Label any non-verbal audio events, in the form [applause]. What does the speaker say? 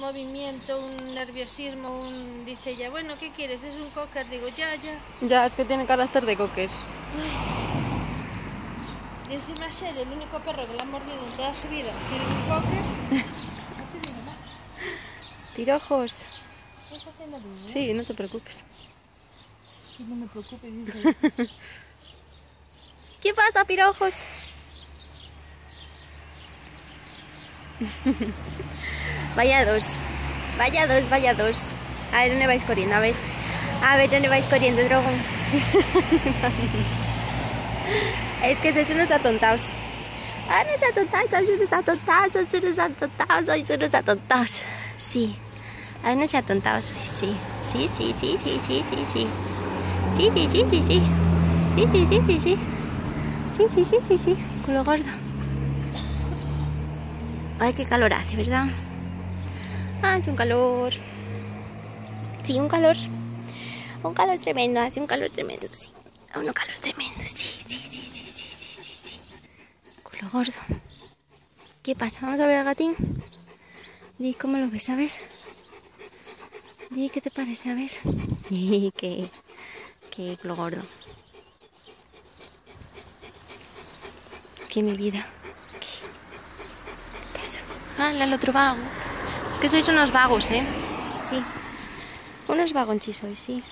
movimiento, un nerviosismo, un... Dice ella, bueno, ¿qué quieres? ¿Es un cocker? Digo, ya, ya. Ya, es que tiene carácter de cocker. Y encima ser el único perro que le ha mordido en toda su vida, ser un cocker, [laughs] más. Tirojos. ¿Estás haciendo bien? Sí, no te preocupes. Sí, no me preocupes, dice. [laughs] ¿Qué pasa, pirojos? Vaya dos. Vaya dos, vaya dos. A ver, ¿dónde vais corriendo? A ver. A ver, ¿dónde vais corriendo, dragón? es que sois unos atontados. Ah, unos atontados, sois unos atontados, sois unos atontados, sois unos atontados. Sí. Ay, no sea tontados, sí. Sí, sí, sí, sí, sí, sí, sí. Sí, sí, sí, sí, sí. Sí, sí, sí, sí, sí. Sí, sí, sí, sí, sí. Culo gordo. Ay, qué calor hace, ¿verdad? Ah, hace un calor. Sí, un calor. Un calor tremendo, hace un calor tremendo, sí. Un calor tremendo, sí, sí, sí, sí, sí, sí, sí, sí. Culo gordo. ¿Qué pasa? Vamos a ver al gatín. Di cómo lo ves, a ver. Di qué te parece, a ver. [laughs] Di que. que culo gordo. Que mi vida. Ah, el otro vago. Es que sois unos vagos, ¿eh? Sí. Unos vagonchis sois, sí.